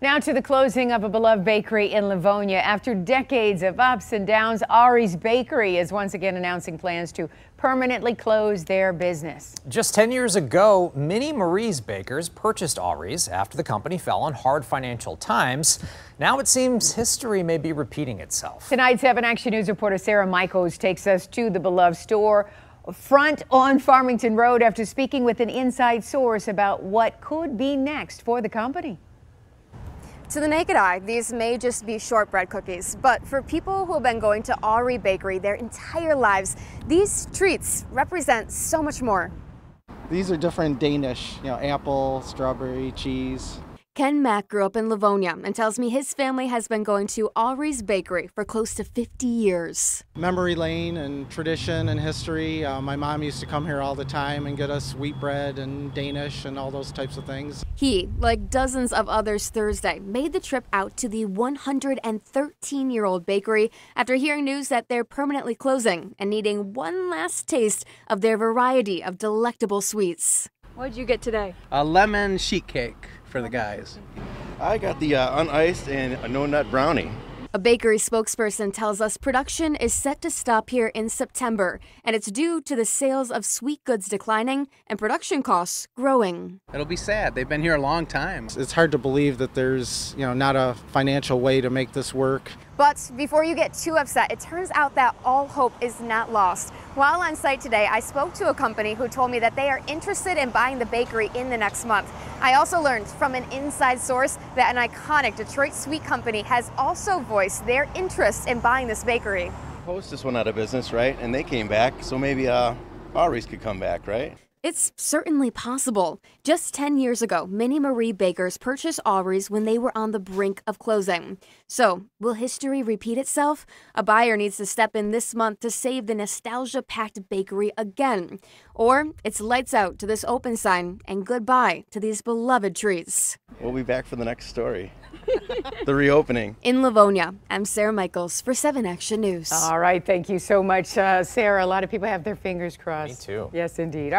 Now to the closing of a beloved bakery in Livonia. After decades of ups and downs, Awrey's Bakery is once again announcing plans to permanently close their business. Just 10 years ago, Minnie Marie's Bakers purchased Awrey's after the company fell on hard financial times. Now it seems history may be repeating itself. Tonight, 7 Action News reporter Sarah Michaels takes us to the beloved store front on Farmington Road after speaking with an inside source about what could be next for the company. To the naked eye, these may just be shortbread cookies, but for people who have been going to Awrey Bakery their entire lives, these treats represent so much more. These are different Danish, you know, apple, strawberry, cheese. Ken Mack grew up in Livonia and tells me his family has been going to Awrey's Bakery for close to 50 years. Memory lane and tradition and history. Uh, my mom used to come here all the time and get us wheat bread and Danish and all those types of things. He, like dozens of others Thursday, made the trip out to the 113 year old bakery after hearing news that they're permanently closing and needing one last taste of their variety of delectable sweets. What did you get today? A lemon sheet cake for the guys. I got the uh, uniced and a no nut brownie. A bakery spokesperson tells us production is set to stop here in September, and it's due to the sales of sweet goods declining and production costs growing. It'll be sad. They've been here a long time. It's hard to believe that there's, you know, not a financial way to make this work. But before you get too upset, it turns out that all hope is not lost. While on site today, I spoke to a company who told me that they are interested in buying the bakery in the next month. I also learned from an inside source that an iconic Detroit sweet company has also voiced their interest in buying this bakery. Hostess went out of business, right? And they came back, so maybe uh, Awrey's could come back, right? It's certainly possible. Just 10 years ago, Minnie Marie Bakers purchased Awrey's when they were on the brink of closing. So, will history repeat itself? A buyer needs to step in this month to save the nostalgia packed bakery again. Or it's lights out to this open sign and goodbye to these beloved treats. We'll be back for the next story. the reopening. In Livonia, I'm Sarah Michaels for 7 Action News. All right, thank you so much, uh, Sarah. A lot of people have their fingers crossed. Me too. Yes, indeed.